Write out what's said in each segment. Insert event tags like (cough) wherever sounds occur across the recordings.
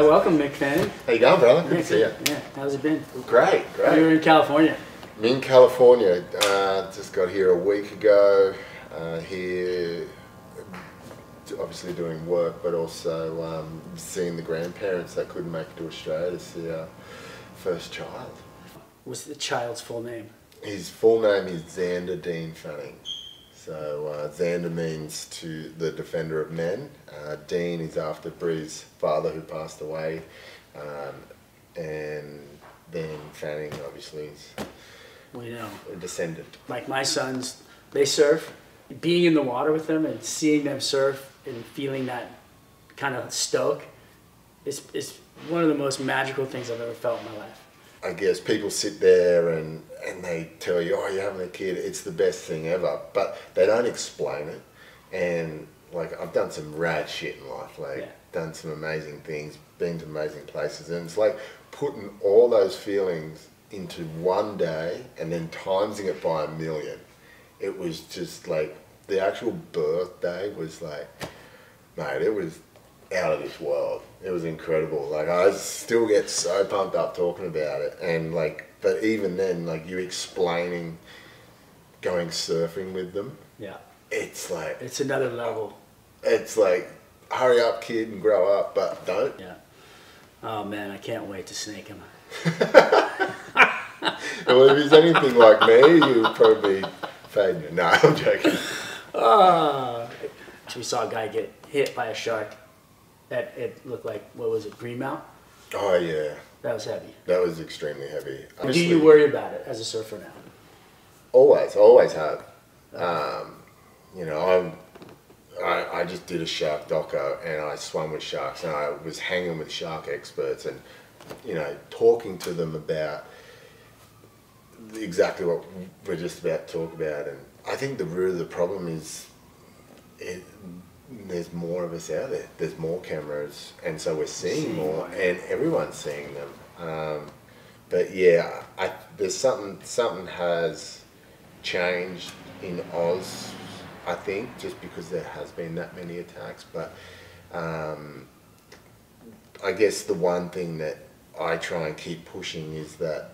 Hi, welcome, Mick Fanning. How you going, brother? Good Yeah, to see you. Yeah, how's it been? Great, great. You're in California. I'm in California. Uh, just got here a week ago. Uh, here, obviously doing work, but also um, seeing the grandparents that couldn't make it to Australia to see our first child. What's the child's full name? His full name is Xander Dean Fanning. So uh, Xander means to the defender of men. Uh, Dean is after Bree's father who passed away, um, and then Fanning obviously is know. a descendant. Like my sons, they surf. Being in the water with them and seeing them surf and feeling that kind of stoke is, is one of the most magical things I've ever felt in my life. I guess people sit there and, and they tell you, oh, you're having a kid, it's the best thing ever. But they don't explain it. And like, I've done some rad shit in life, like, Yeah. done some amazing things, been to amazing places. And it's like putting all those feelings into one day and then timesing it by a million. It was just like, the actual birthday was like, mate, it was out of this world. It was incredible. Like I still get so pumped up talking about it, and like, but even then, like you explaining going surfing with them, Yeah. it's like It's another level. it's like hurry up, kid, and grow up, but don't. Yeah. Oh man, I can't wait to snake him. (laughs) well, if he's anything like me, you'll probably fade you. No, I'm joking. (laughs) Ah. So we saw a guy get hit by a shark. That it looked like what was it, Greenmount? Oh yeah, That was heavy. that was extremely heavy. Do you worry about it as a surfer now? Always, always have. Um, you know, I'm, I, I just did a shark doco and I swam with sharks and I was hanging with shark experts and, you know, talking to them about exactly what we're just about to talk about. And I think the root of the problem is it, there's more of us out there. There's more cameras, and so we're seeing Seeing more, more. and everyone's seeing them. Um, but yeah, I, there's something something has changed in Oz. I think just because there has been that many attacks, but um, I guess the one thing that I try and keep pushing is that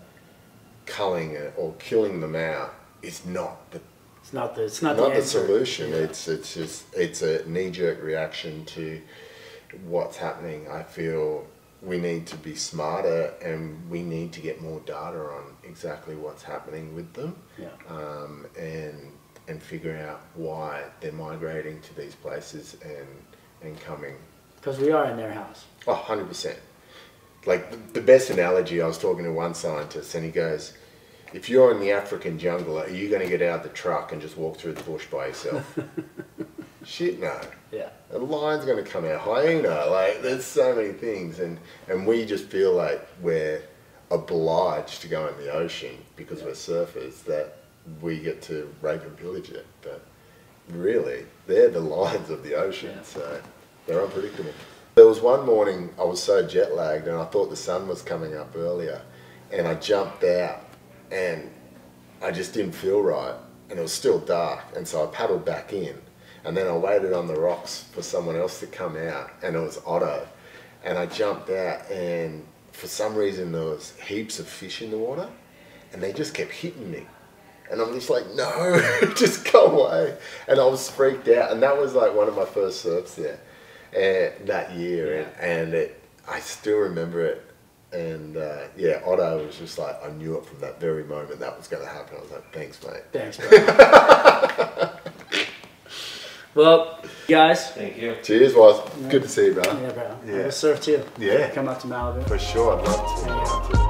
culling or killing them out is not the It's not the it's not, not the, the solution. Yeah. It's it's just it's a knee jerk reaction to what's happening. I feel we need to be smarter and we need to get more data on exactly what's happening with them Yeah. um, and and figure out why they're migrating to these places and and coming Because we are in their house. Oh, 100%. Like, the- the best analogy, I was talking to one scientist, and he goes, if you're in the African jungle, are you going to get out of the truck and just walk through the bush by yourself? (laughs) Shit, no. Yeah. A lion's going to come out, hyena, like, there's so many things, and, and we just feel like we're obliged to go in the ocean because we're surfers, that we get to rape and pillage it. But really, they're the (laughs) lions of the ocean, Yeah. so they're unpredictable. There was one morning I was so jet lagged and I thought the sun was coming up earlier, and I jumped out and I just didn't feel right, and it was still dark, and so I paddled back in, and then I waited on the rocks for someone else to come out, and it was Otto, and I jumped out, and for some reason there was heaps of fish in the water, and they just kept hitting me. And I'm just like, no, (laughs) just go away. And I was freaked out. And that was like one of my first surfs there and that year. And, and it, I still remember it. And uh, yeah, Otto was just like, I knew it from that very moment that was going to happen. I was like, thanks, mate. Thanks, mate. (laughs) well, guys. Thank you. Cheers, was good to see you, brother. Yeah, bro. Yeah. We'll surf too. Yeah. Come up to Malibu. For sure, I'd love to. Hang out.